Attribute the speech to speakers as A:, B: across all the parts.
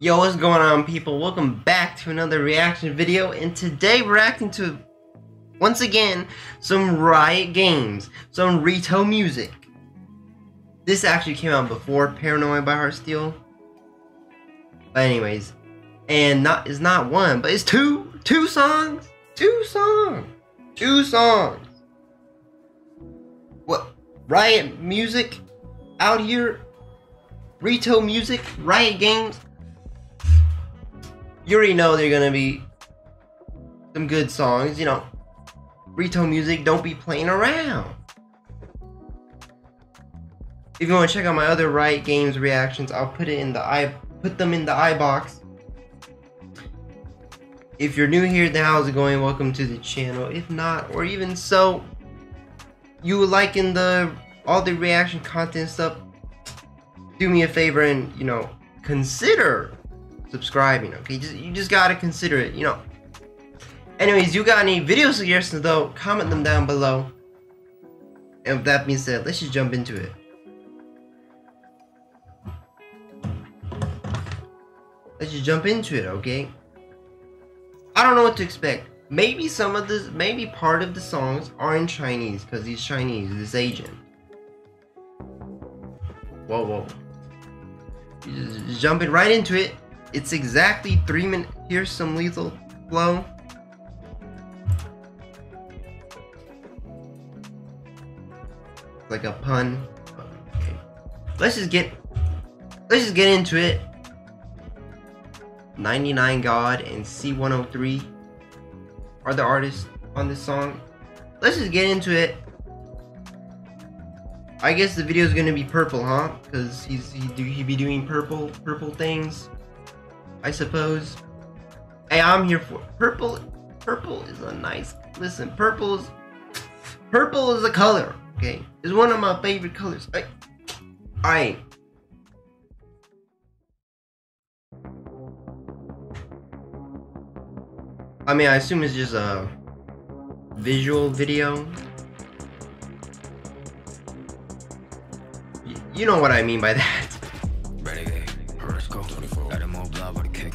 A: Yo, what's going on people? Welcome back to another reaction video and today we're reacting to, once again, some Riot Games, some Rito music. This actually came out before Paranoid by Heartsteel. But anyways, and not is not one, but it's two, two songs, two songs, two songs. What, Riot music out here? Rito music, Riot Games, you already know they're gonna be some good songs, you know. Rito music, don't be playing around. If you want to check out my other Riot Games reactions, I'll put it in the i put them in the i box. If you're new here, then how's it going? Welcome to the channel. If not, or even so, you liking the all the reaction content stuff, do me a favor and you know consider subscribing, okay? Just You just gotta consider it, you know. Anyways, you got any video suggestions though, comment them down below. And with that being said, let's just jump into it. Let's just jump into it, okay? I don't know what to expect. Maybe some of the, maybe part of the songs are in Chinese, because he's Chinese, this agent. Whoa, whoa. Just jumping right into it. It's exactly three minutes. Here's some lethal flow. Like a pun. Okay. Let's just get let's just get into it. 99 God and C103 are the artists on this song. Let's just get into it. I guess the video is gonna be purple, huh? Because he's he do he be doing purple purple things. I suppose. Hey, I'm here for purple. Purple is a nice. Listen, purple is purple is a color. Okay, it's one of my favorite colors. I, I. I mean, I assume it's just a visual video. you know what I mean by that.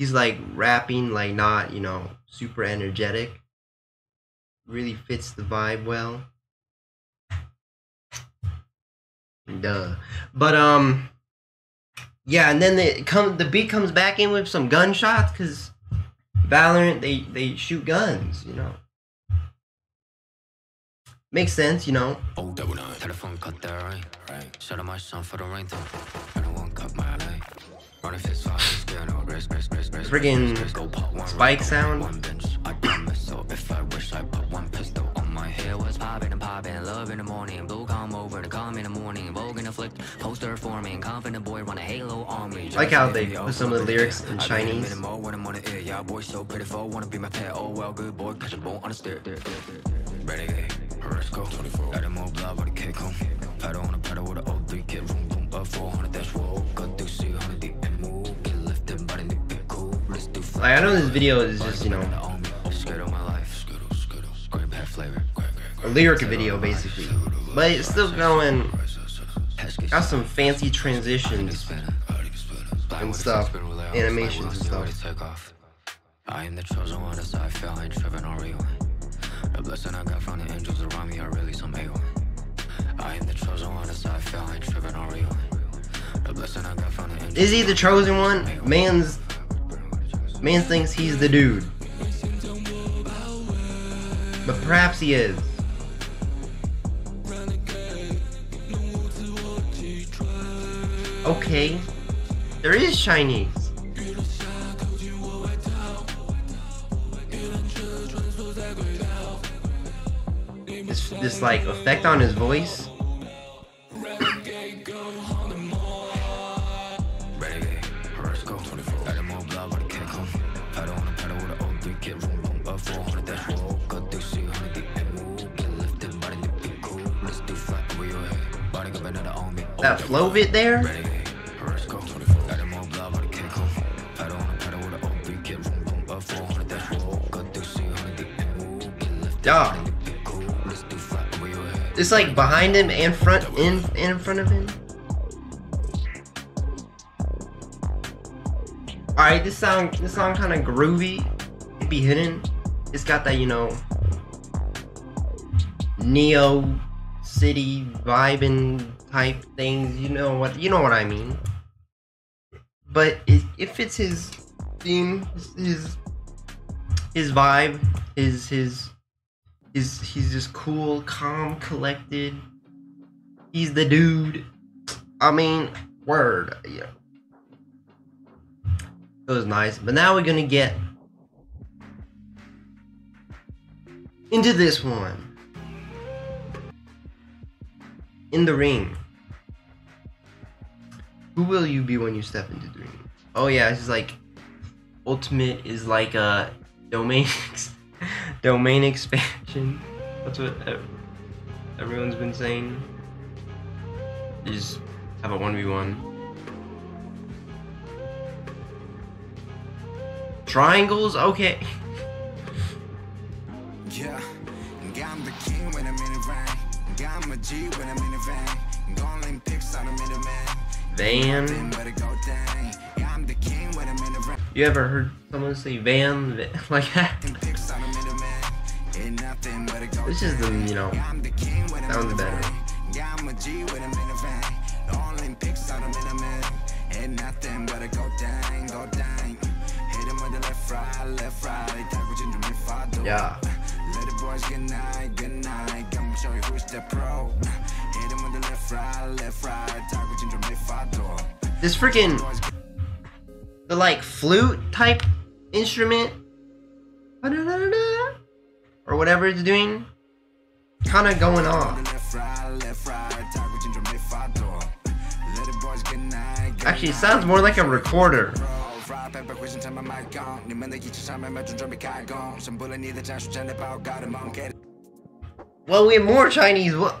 A: he's like rapping like not you know super energetic really fits the vibe well. Duh. But um yeah, and then the come the beat comes back in with some gunshots cuz Valorant they they shoot guns, you know. Makes sense, you know. Oh, double nine. Telephone cut there, right? Right. Shut up my son for the rain though. Anyone cut my eye. Running fist fire, scared Friggin' spike sound. Love in the morning blue come over to come in the morning vogue in the flick poster forming confident boy run a halo on me like how they put some of the lyrics in Chinese. Yeah boy so pitiful wanna be my pet oh well good boy catch a bone on the stair let's go 24 let him move blood with a kick home pedal on a pedal with a 03 kid boom boom up 400 dash whoa got to see like I know this video is just you know a lyric video basically, but it's still going. Got some fancy transitions and stuff, animations and stuff. I am the chosen one, how I feel, I ain't tripping on real. The blessing I got from the angels around me are really some A1. I am the chosen one, how I feel, I ain't tripping on real. The blessing I got from the angels Is he the chosen one? Man's Man thinks he's the dude. But perhaps he is. Okay. There is Chinese. This, this like effect on his voice.
B: That flow bit there. Dog. It's like behind him and front in in front of him. Alright, this song this song kinda groovy. It be hidden. It's got that, you know, Neo City vibing type things. You know what you know what I mean. But it, it fits his theme, his his vibe, his his his he's just cool, calm, collected. He's the dude. I mean, word. Yeah. It was nice. But now we're gonna get into this one. In the ring. Who will you be when you step into ring? Oh yeah, it's like Ultimate is like a domain domain expansion. That's what everyone's been saying. You just have a 1v1. Triangles? Okay. Yeah, I'm the king when I'm in the ring. I'm a G when I'm in van. Going picks on a middleman. Van. You ever heard someone say van like that? This is the, you know, sounds better. Yeah. The boys good night, good night. Come show you who's the pro. Hit him with the left, right, left, right. Talk with you, This freaking the like flute type instrument or whatever it's doing kind of going on. Actually, it sounds more like a recorder. Well, we have more Chinese. Well,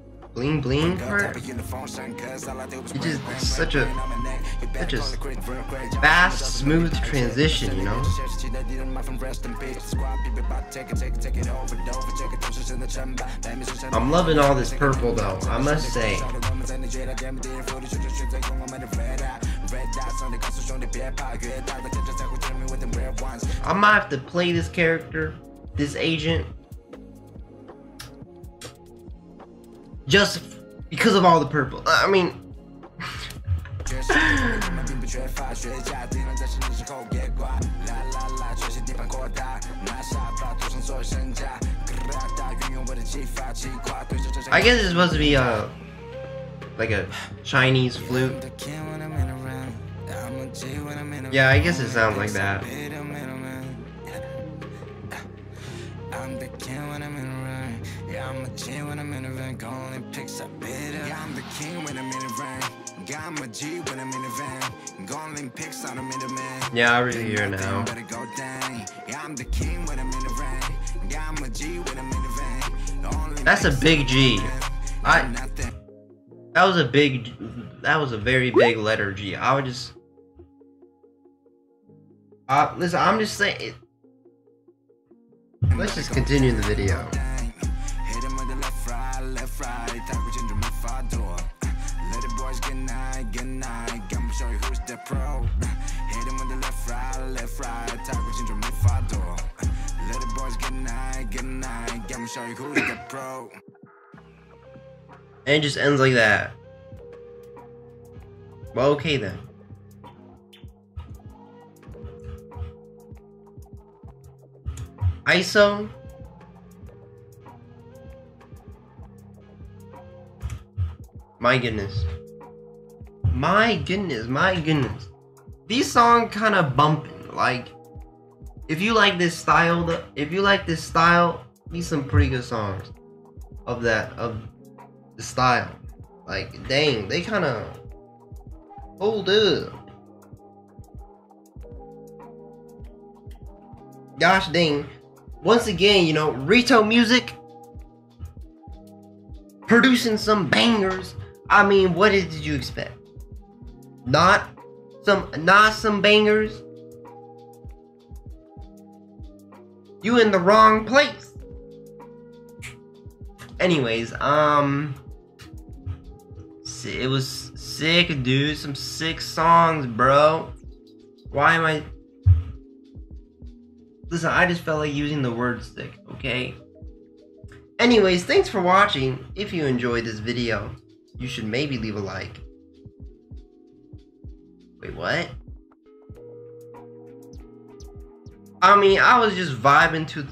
B: bling bling. Part. It just it's such a such a fast, smooth transition, you know. I'm loving all this purple though, I must say. I might have to play this character, this agent, just because of all the purple. I mean. I guess it's supposed to be a uh, like a Chinese flute. Yeah, I guess it sounds like that. Yeah, I'm a G when I'm in the van, calling picks up better. Yeah, I'm the king when I'm in the van. Yeah, I'm a G when I'm in the van. Calling picks on the middleman. Yeah, I really hear now. Yeah, I'm the king when I'm in the van. Yeah, I'm a G when I'm in the van. That's a big G. I. That was a big. That was a very big letter G. I would just. Uh, listen, I'm just saying. Let's just continue the video. Pro. Hit him with the left, right, left, right. Talk with ginger, me fado. Let the boys get night, get night. Who's the pro. And it just ends like that. Well, okay then. ISO. My goodness. My goodness, my goodness.
A: these songs kind of bumping. Like, if you like this style, if you like this style, these some pretty good songs of that of the style. Like, dang, they kind of hold up. Gosh dang. Once again, you know, Rito Music producing some bangers. I mean, what did you expect? Not some not some bangers. You in the wrong place. Anyways, um it was sick, dude. Some sick songs, bro. Why am I Listen, I just felt like using the word sick, okay? Anyways, thanks for watching. If you enjoyed this video, you should maybe leave a like. Wait, what? I mean, I was just vibing to.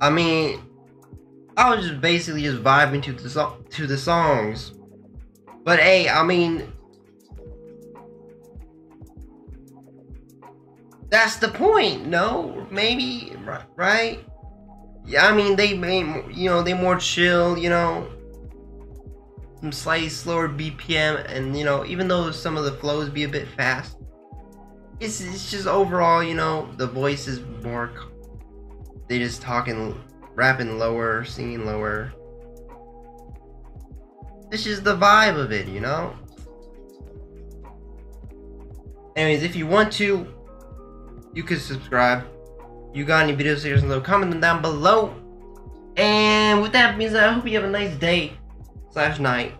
A: I mean, I was just basically just vibing to the so- to the songs. But hey, I mean, that's the point. No, maybe right? Yeah, I mean they may, you know, they more chill. You know, some slightly slower BPM, and you know, even though some of the flows be a bit fast, it's it's just overall, you know, the voice is more. They just talking, rapping lower, singing lower. This is the vibe of it, you know. Anyways, if you want to, you can subscribe. You got any video suggestions? Below, comment them down below. And with that said, I hope you have a nice day slash night.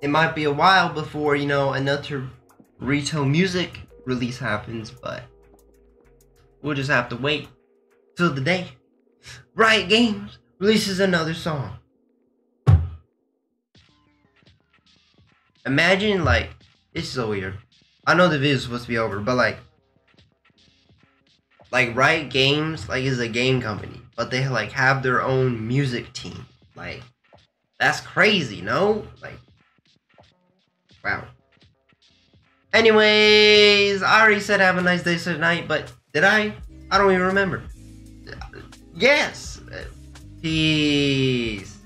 A: It might be a while before, you know, another Rito music release happens, but we'll just have to wait till the day Riot Games releases another song. Imagine, like, it's so weird. I know the video is supposed to be over, but like, like Riot Games like is a game company, but they like have their own music team. Like that's crazy, no? Like wow. Anyways, I already said have a nice day tonight, but did I? I don't even remember. Yes. Peace.